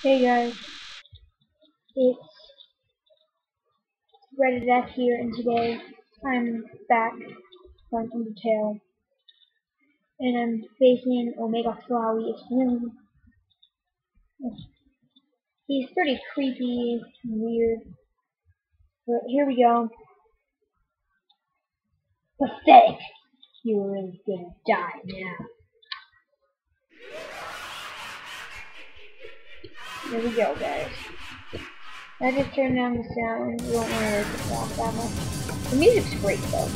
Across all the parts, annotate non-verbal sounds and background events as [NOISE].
Hey guys, it's Reddit F here, and today I'm back from Undertale, and I'm facing Omega Flowey again. He's pretty creepy and weird, but here we go. Pathetic! You're really gonna die now. Here we go, guys. I just turned down the sound. You don't want to it that much. The music's great, though.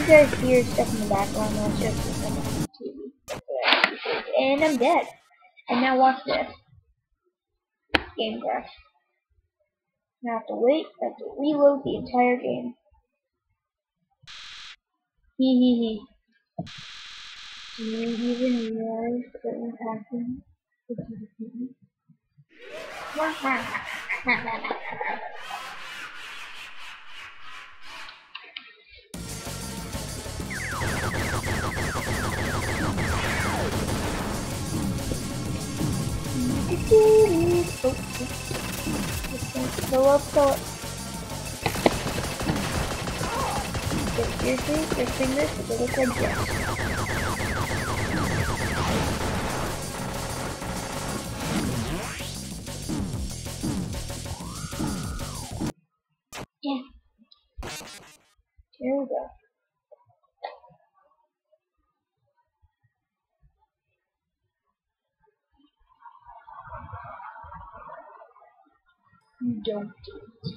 You guys hear stuff in the background, that's just because on TV. And I'm dead. And now watch this. Game crash. I have to wait, I have to reload the entire game. Hee hee hee. Do you even realize what will happen if you defeat me? oh, Go up, go up. Seriously, your fingers, they look like this. Yeah. Here we go. You don't do it.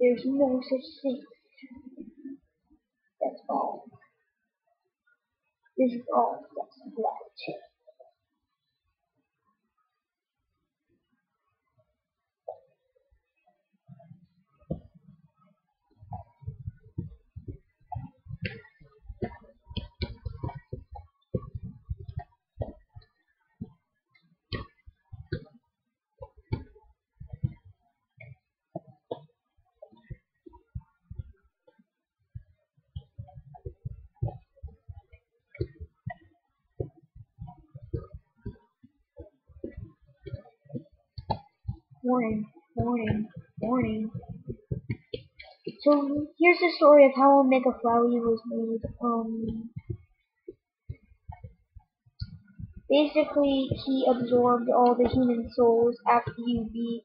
There's no such thing. That's all. This is all that's left. Warning, warning, warning. So here's the story of how Omega Flowey was made. Um, basically, he absorbed all the human souls after you beat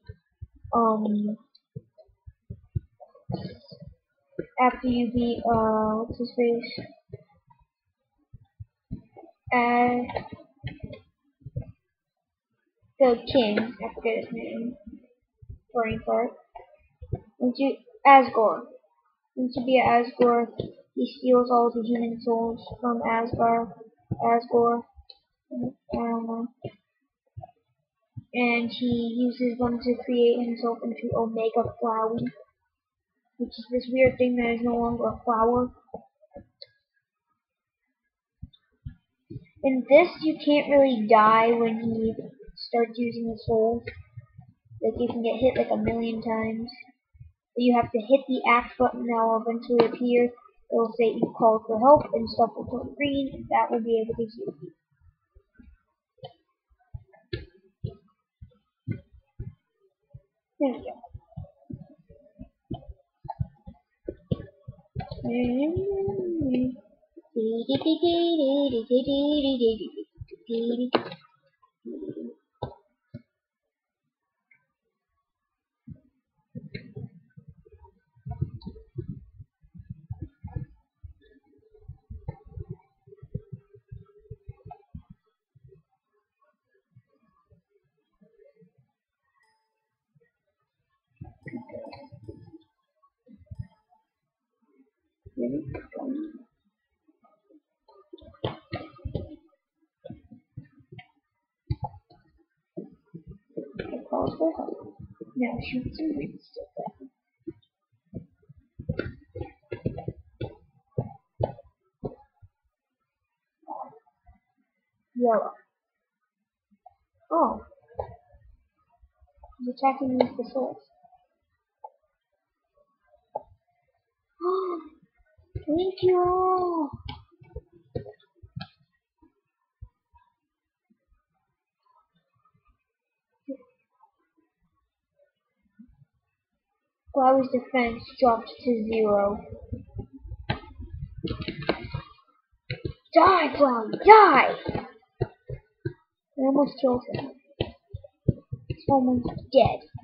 um after you beat uh what's his face uh the king I forget his name fart into Asgore into be Asgore he steals all the human souls from Asgard Asgore know um, and he uses them to create himself into Omega Flowey which is this weird thing that is no longer a flower. In this, you can't really die when he starts using the soul. Like, you can get hit like a million times. But you have to hit the ACT button that will eventually appear. It will say you called for help, and stuff will turn green, and that will be able to heal you. There we go. Mm-hmm. Some rings to them. Yellow. Oh. He's attacking with the sword. Thank you! Flowers' defense dropped to zero. Die, Flower, die! I almost killed him. He's almost dead.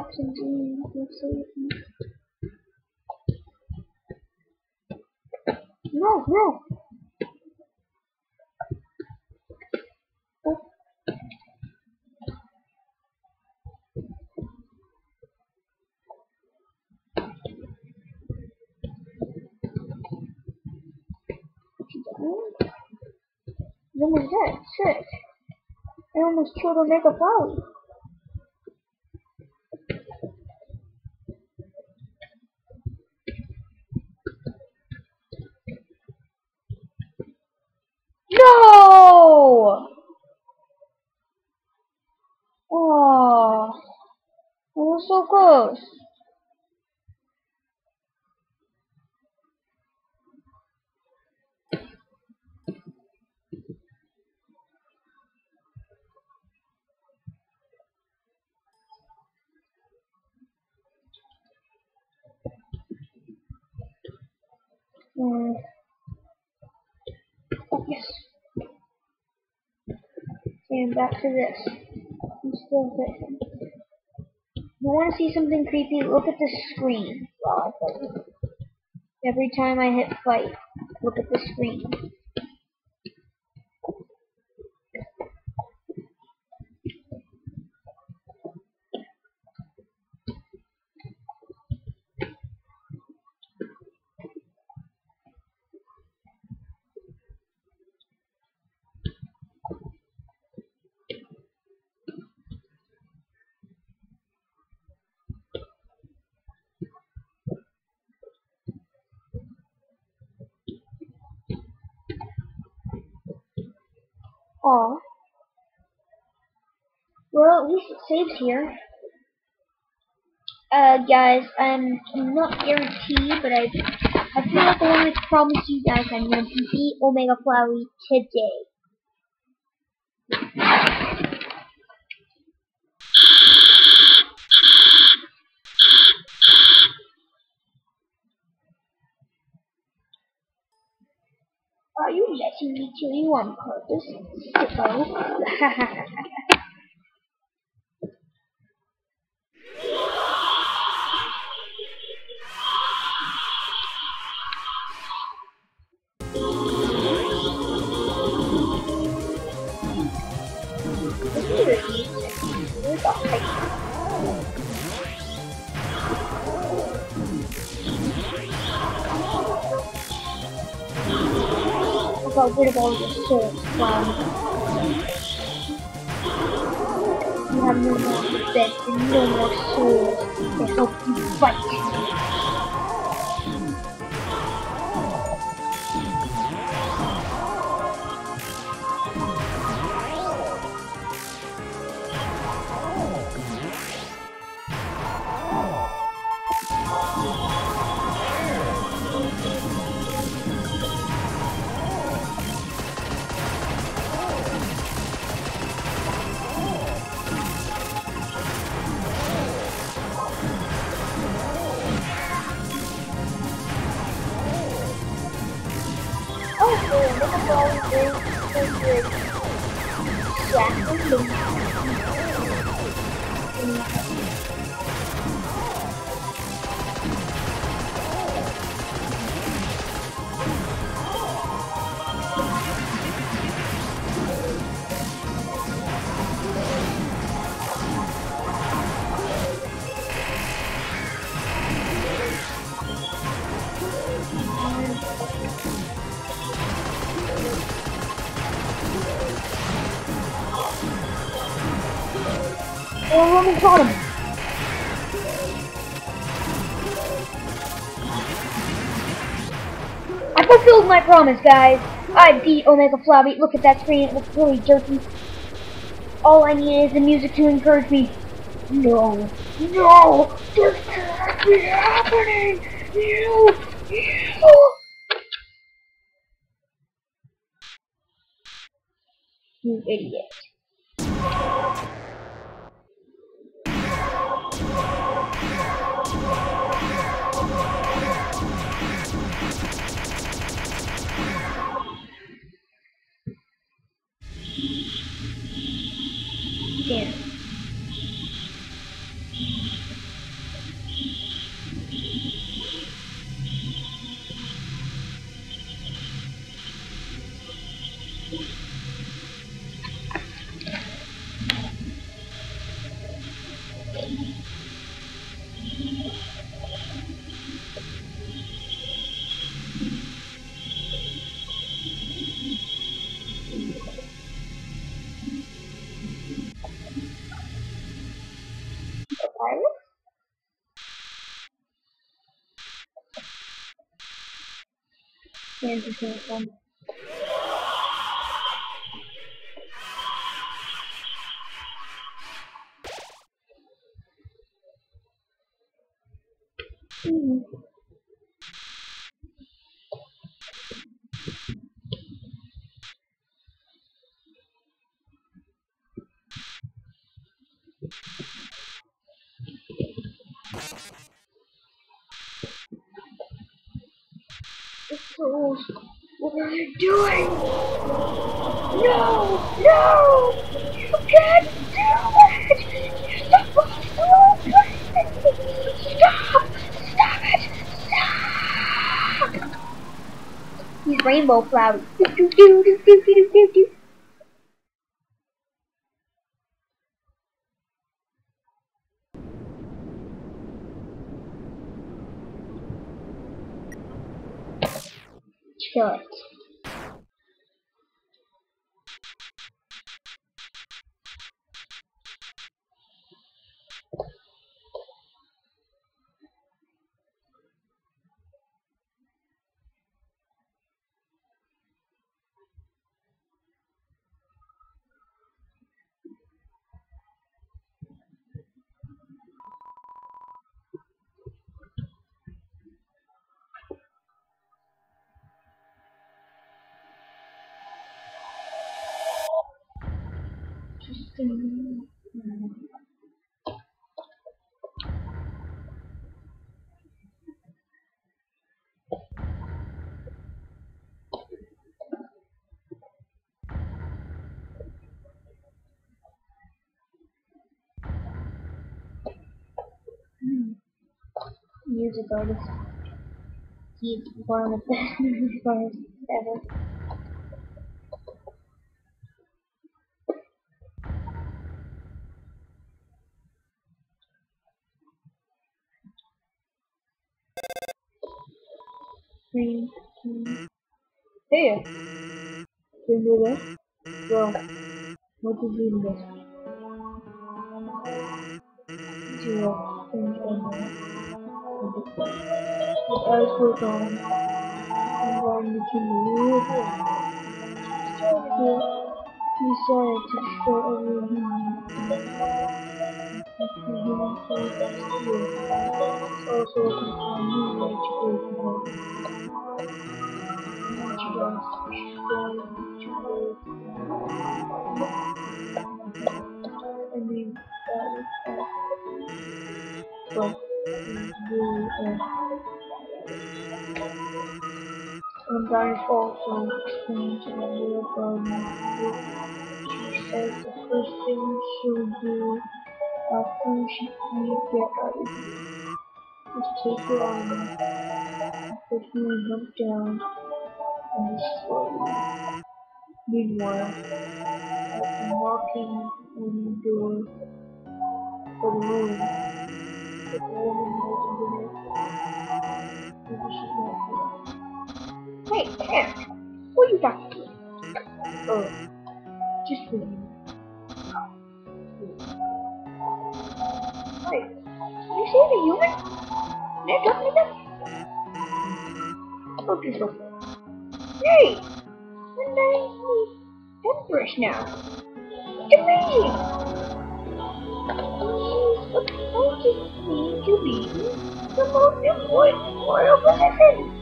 We save. No, no! Oh. He's almost dead. Shit. I almost killed Omega Flowey. No! Oh, Close. Mm. Oh, yes. And back to this. I'm still fishing. You want to see something creepy? Look at the screen I. Every time I hit fight, look at the screen. Aw. Well, at least it saves here. Uh, guys, I'm not guaranteed, but I, I feel like I want to promise you guys I'm going to beat Omega Flowey today. Are you letting me kill you on purpose? [LAUGHS] [LAUGHS] got rid of all your souls. Wow. You have no more defense and no more souls to help you fight. Promise, guys. I beat Omega Flabby. Look at that screen. It looks really jerky. All I need is the music to encourage me. No. No! This can't be happening! You! 现在是几？Rainbow cloud. Music artist. He's one of the [LAUGHS] best music artists ever. Three, two. Hey! Can you do this? Well, what is in this? Zero. Change on His eyes were gone. And then became real big. He decided to destroy every human. The human soul that's true. Also is also explained to the little girl She says the first thing she'll do after she can get ready is take her armor put her down and you. Meanwhile, I've been knocking the door for the room, but the woman wasn't. Maybe she's not there. Hey, Cat! What you got here? Oh, just me. for you. a human? Can I talk to them? To yourself. Hey! I'm nicely Empress now. It's amazing! She's supposed me to be the most important royal position.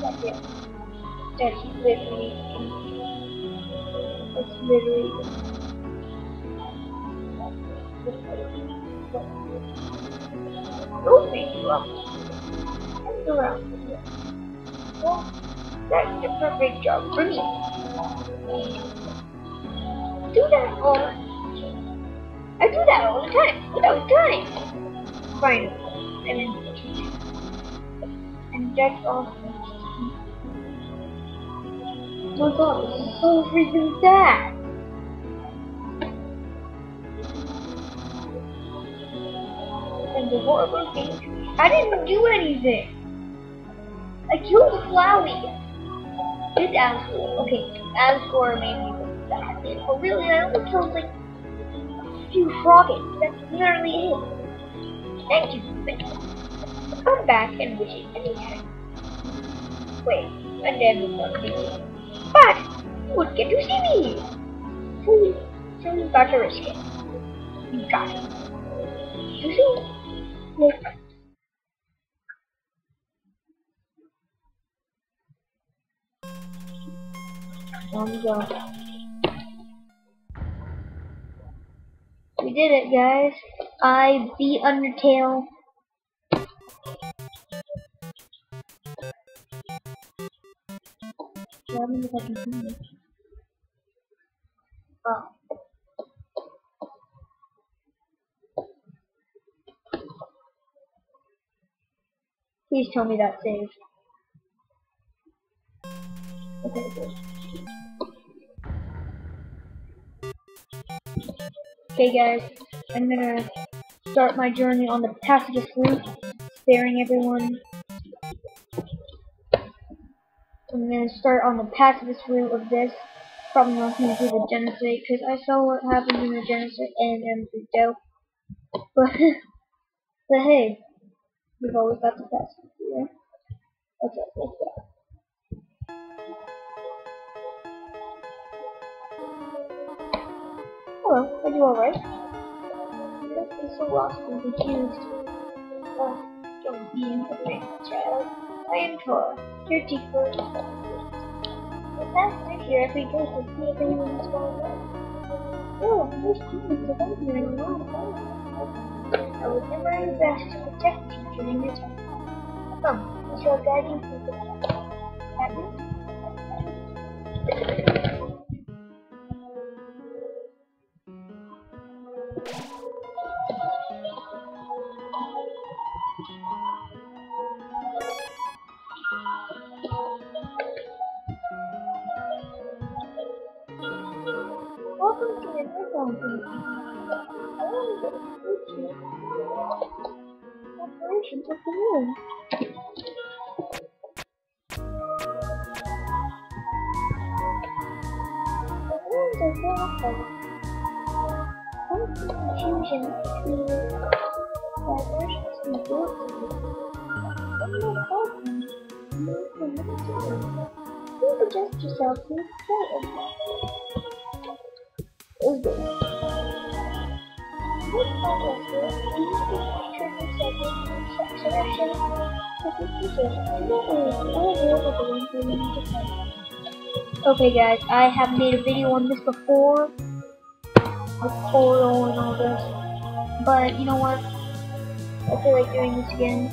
That's it. That's literally It's literally Don't make you up. And around here. Well, that's the perfect job for me. Do that all I do that all the time, without time. Finally, I'm in the kitchen. And that's all. My god, this is so freaking sad. And the horrible thing, I didn't do anything. I killed Flowey. This Asgore. Okay, Asgore made me look. But really, I only killed like a few froggits. That's literally it. Thank you, come back and wish it anytime. Wait, and then we But you would get to see me. So, so you got to risk. You got it. You see? Look. We. We did it, guys. I beat Undertale. I wonder if I can see it. Oh. Please tell me that saved. Okay, good. Okay guys, I'm gonna start my journey on the pacifist route, sparing everyone. I'm gonna start on the pacifist route of this. Probably not gonna do the genocide because I saw what happened in the genocide and I'm freaked out. But, [LAUGHS] but hey, we've always got the pacifist, yeah? Okay, let's go. Hello, are you alright? I'm so lost and confused. Uh, don't be afraid, child. I am Toriel, your teacher. The pastor here every day to see if anyone going on. Oh, there's students come here in a long time. I will do my best to protect you during your time. Come, I shall guide you through the Happy? Operations of the room. The rooms are verified. Some confusion between diversions and problem. You. Please adjust yourself to it is. This the Okay guys, I have made a video on this before with Polo and all this. But you know what? I feel like doing this again.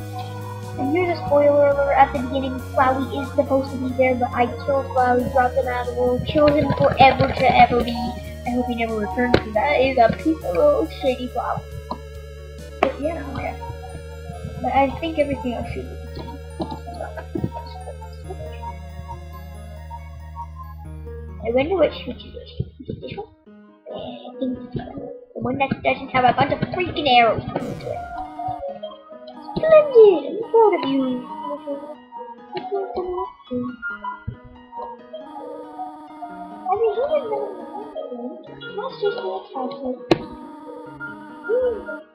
And here's a spoiler alert at the beginning. Flowey is supposed to be there, but I killed Flowey, dropped him out of the world, killed him forever to ever be. I hope he never returns because that is a piece of shady flower. But yeah, okay. But I think everything else should be the same. I wonder which switch is this. One? Uh, I think. The one that doesn't have a bunch of freaking arrows coming to it. Splendid! I'm proud of you. I mean, he didn't really that's just the you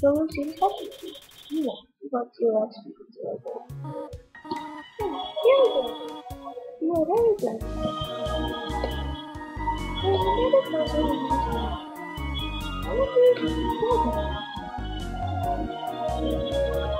So it seems happy. Yeah, but you're actually zero. Yeah, here we go. You are very good. There's another puzzle in this one. I wonder if you can solve it. Yes,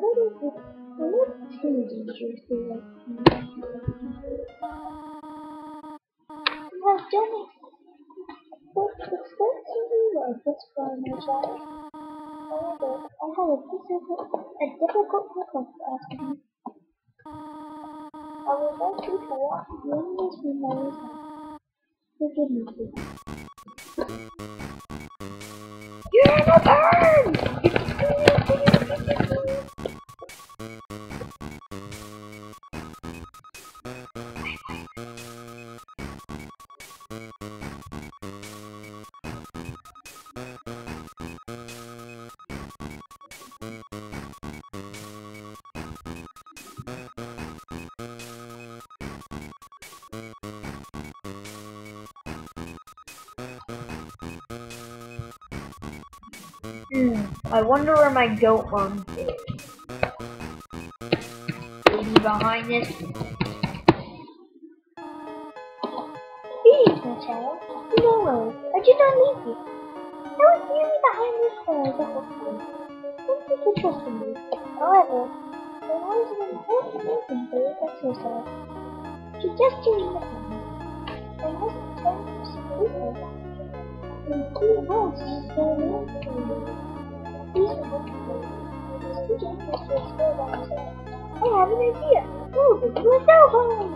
like You have done it. This for my child. I have a difficult, a difficult request to ask you. I would like you to walk in this room by yourself. Forgive me, please. You're in a! Where my goat mom is. Maybe behind this. Child. No I did not leave you. I was merely behind this door the whole time. Thank you for trusting me. However, there was an important reason for your exercise. To just the family. I must tell you two months, there will be These are I have an idea. Move into a cell phone.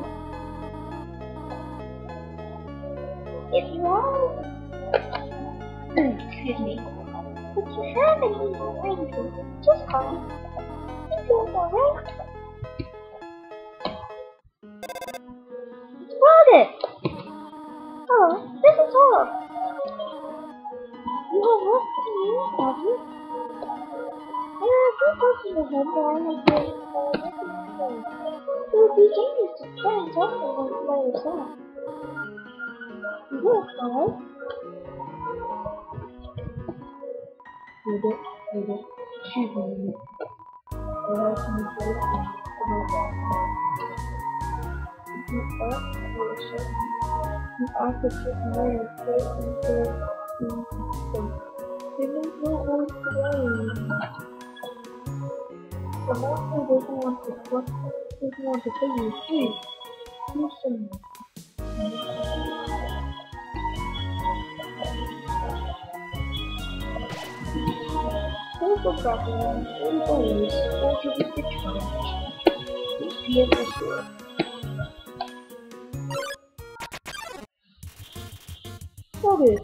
If you are, [CLEARS THROAT] excuse me, if you have any arrangements, just call me. You feel alright? Got it. It would be dangerous to try and solve them by yourself. You will, alright? Read it, read it, excuse me. There are some questions about that. You are for a. You ask things. The monster doesn't want to trust, doesn't want to you the supposed to determined. Please be at the. What is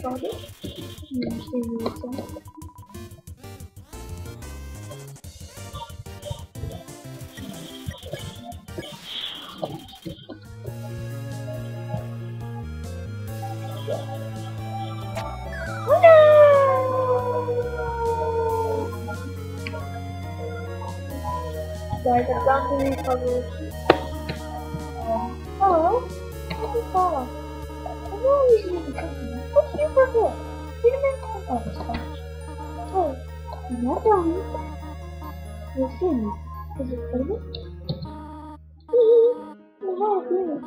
product. You I've gone through these puzzles. Hello? What is that? I'm always using something. What's your purple? Wait a minute. Oh, it's fine. Oh, I'm not done. We'll see. Is it purple? Hee hee. Not doing it.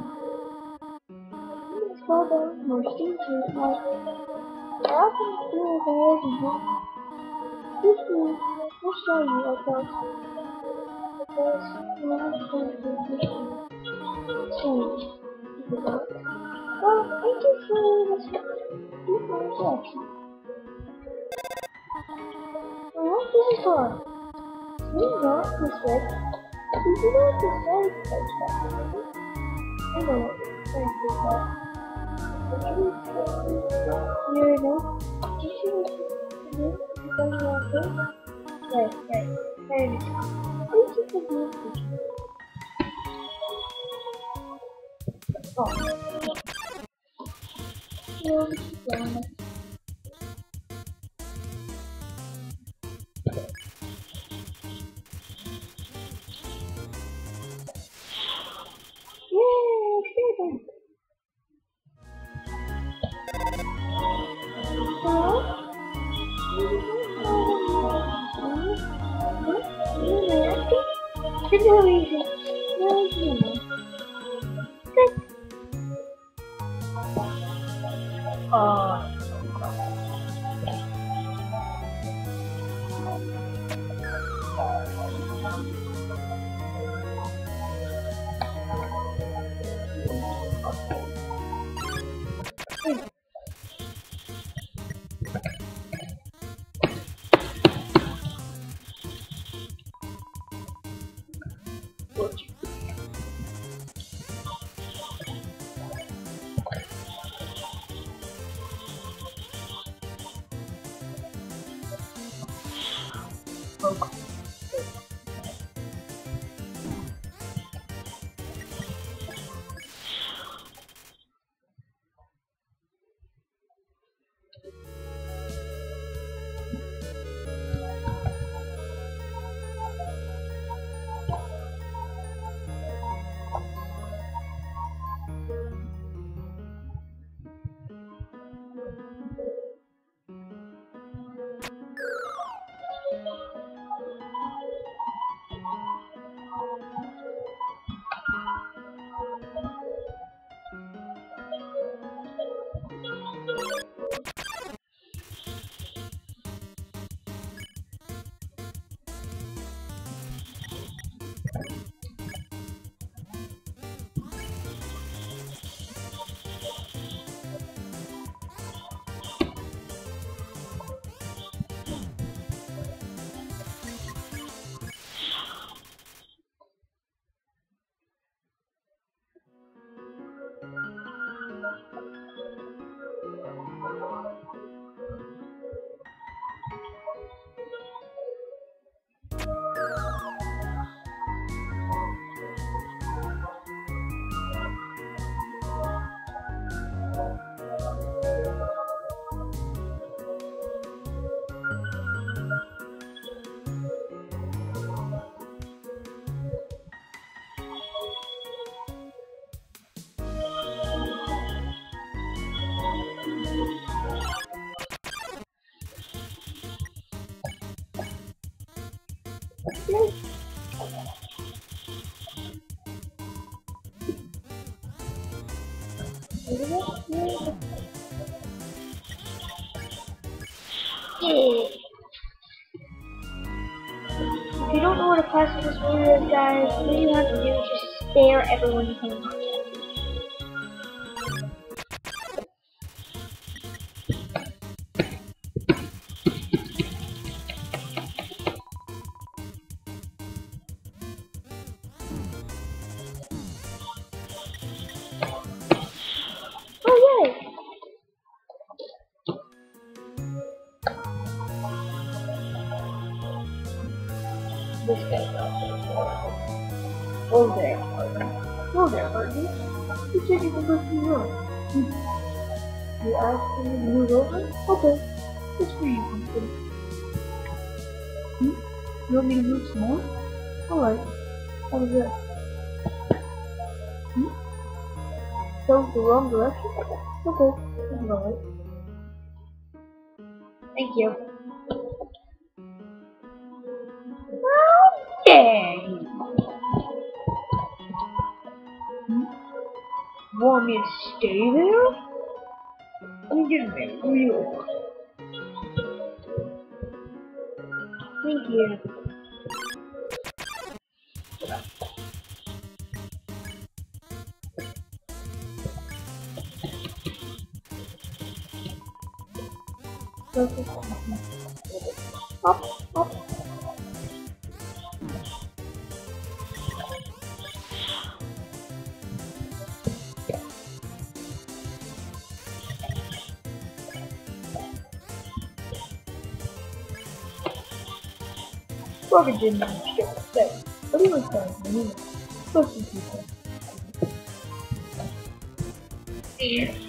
Let's go down. More it. Like, I can do it already. This is, we'll show you, okay? Well, thank you for this this is this not. I know. You? You don't want to? Right, right. You for being you have to do is just stare everyone you come the wrong direction? Okay. Thank you. Okay. Hmm? Want me to stay there? I'm getting real. Thank you. Hop. Didn't share a say, but he was going to me. Listen, people. seven.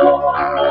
Okay.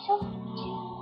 Stay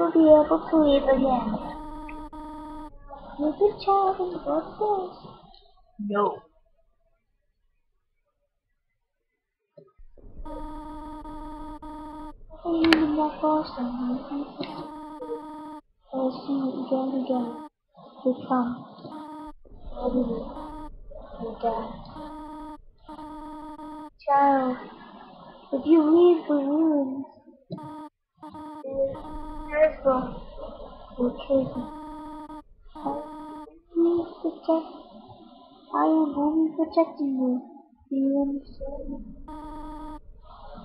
one will ever be able to leave again. You're a child in the God's place. No. I am in that Boston. I will see you again and again. We come. I'll be your dad. Child, if you leave the ruins, Kill you. I will protect. I am only protecting you. Do you understand?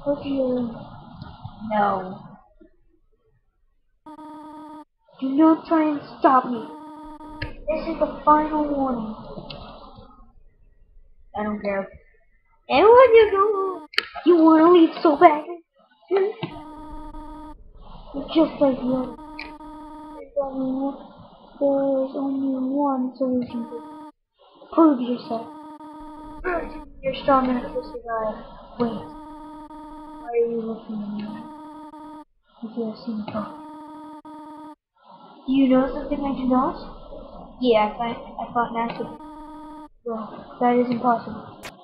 What do you? No. Do not try and stop me. This is the final warning. I don't care. And when you go, you want to leave so badly. Just like the others. There's only one, solution to. Prove yourself. You're strong enough to survive. Wait. Why are you looking at me? You have seen. Do you know something I do not? Yeah, I I fought massive. Well, that is impossible.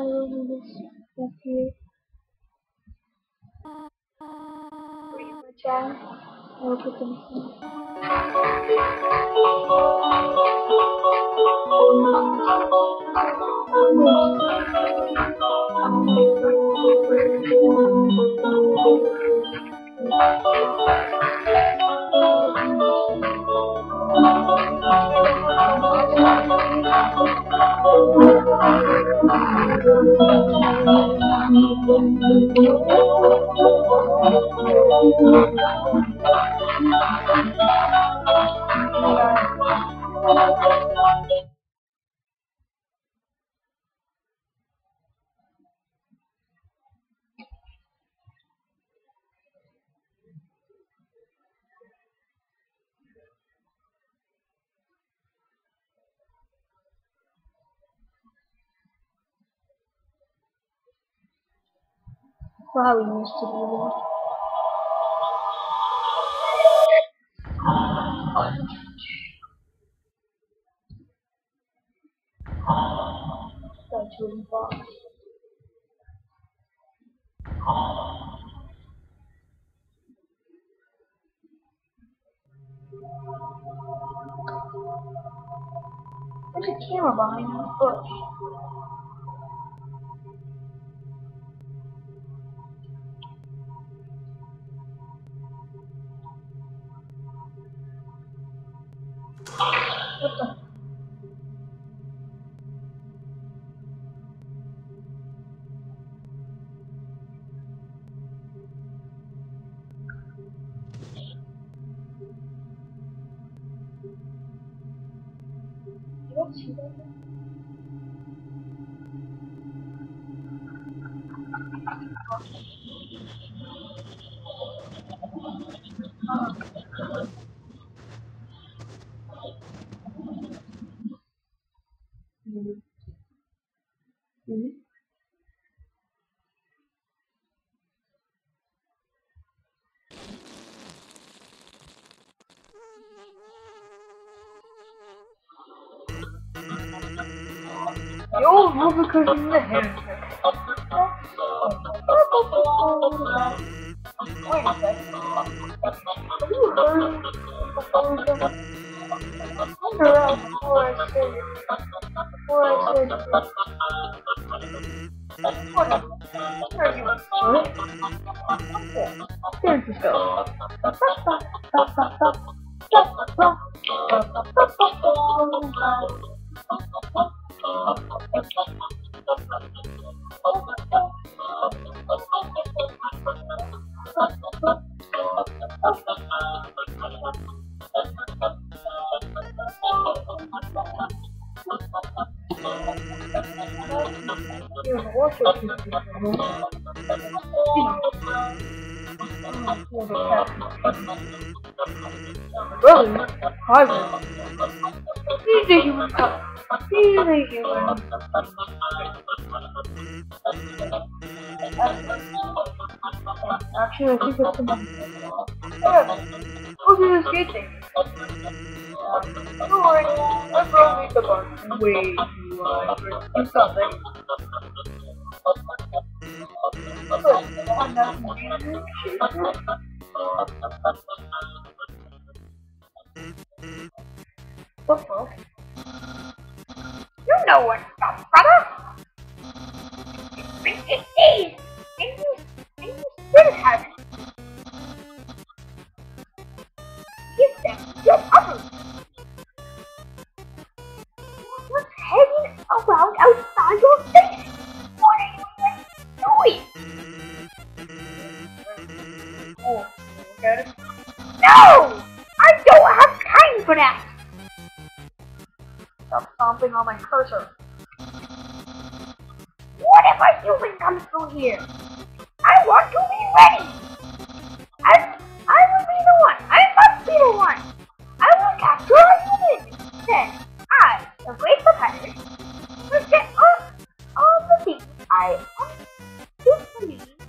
Hello, Lewis. Thank you. Chan. I will you. Thank you. Wow, we missed it reward. That's really fast. There's a camera behind the bush. increasing the heritage. Wait a second. Have you heard of them? Before I say before I say this. What? Are you sure? Scared yourself. Actually, I think that's the one. We'll this. Don't worry, I the bar. Wait, you are. Do something. Look, I'm not the fuck? You know what's up, brother! It's will have it. Give them your apple. What's hanging around outside your face? What are you doing? No! I don't have time for that! Stop stomping on my cursor whatever human comes through here, I want to be ready. I, I will be the one. I must be the one. I will capture a human. Then I, the great proprietor, will set off all the things I am to believe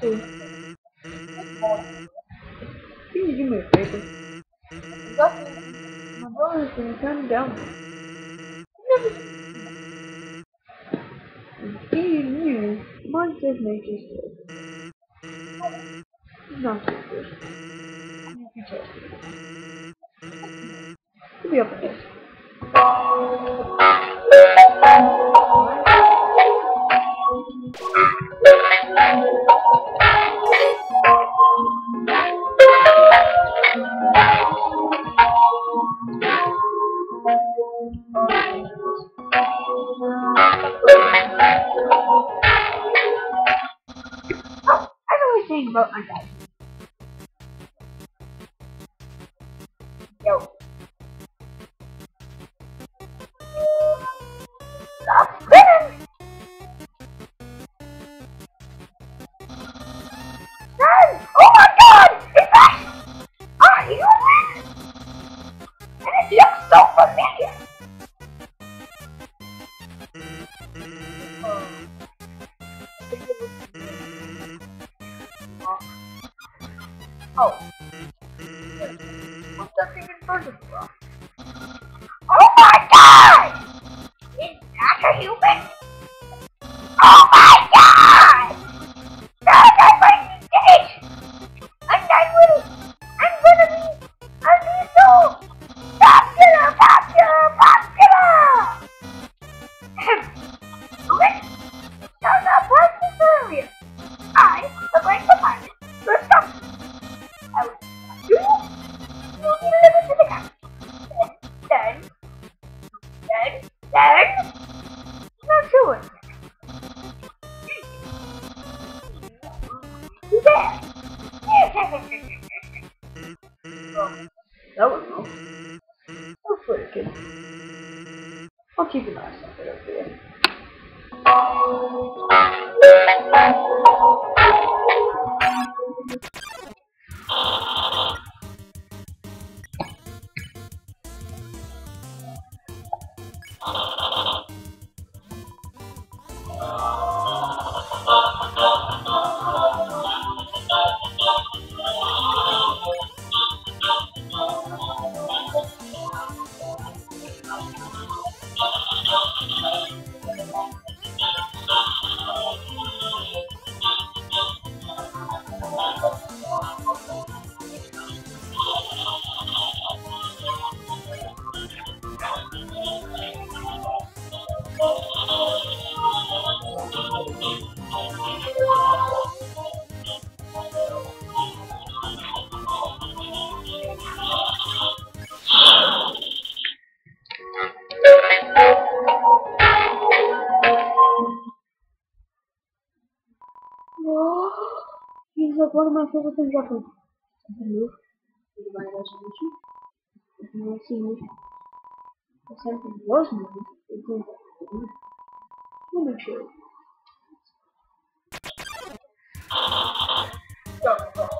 too. about my dad. One of my favorite things ever. Move. Did you buy a resolution? If you want to see me, If something was moved, it didn't. We'll make sure. Go, go.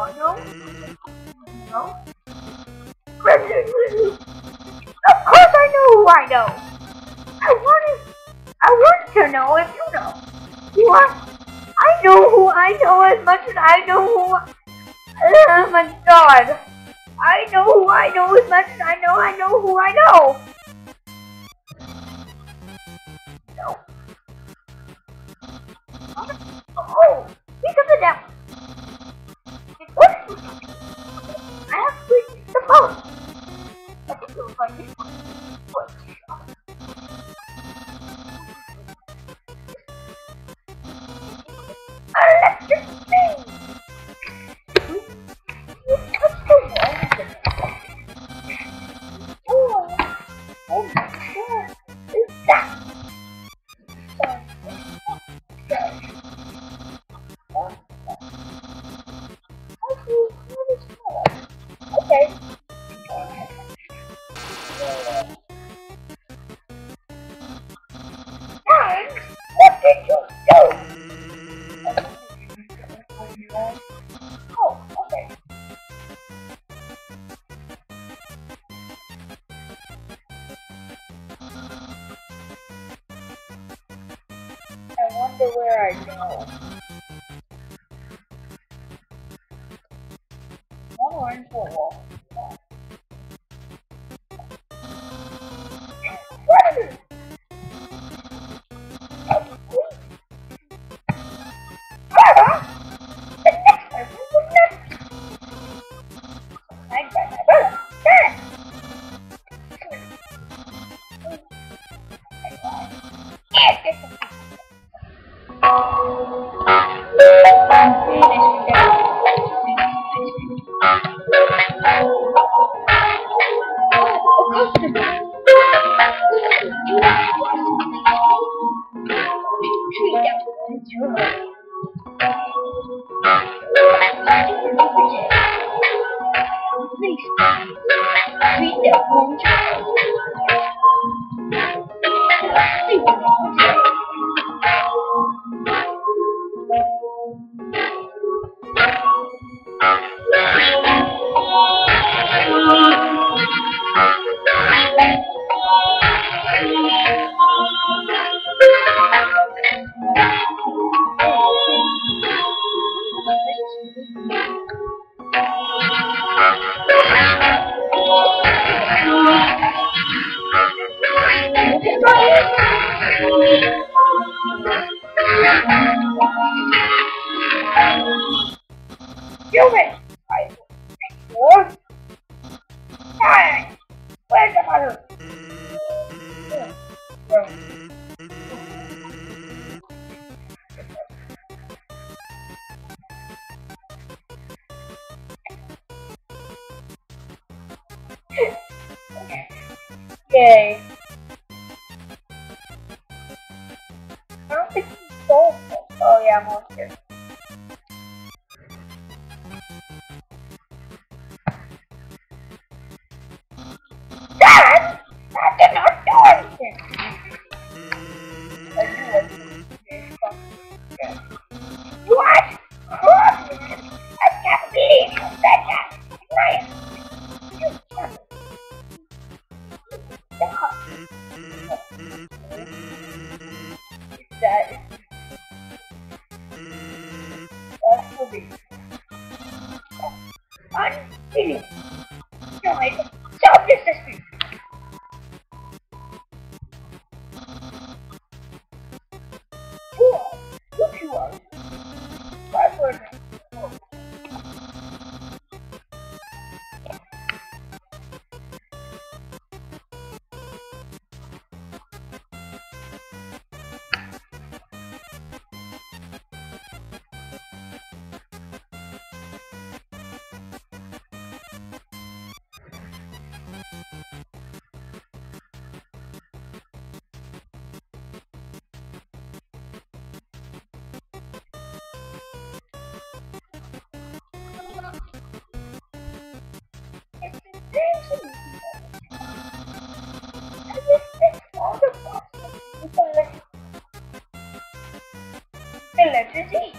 Oh no? Of course I know who I know. I wanted, I want to know if you know. Want? I know who I know as much as I know who. Oh my God! I know who I know as much as I know I know who I know. Electricity.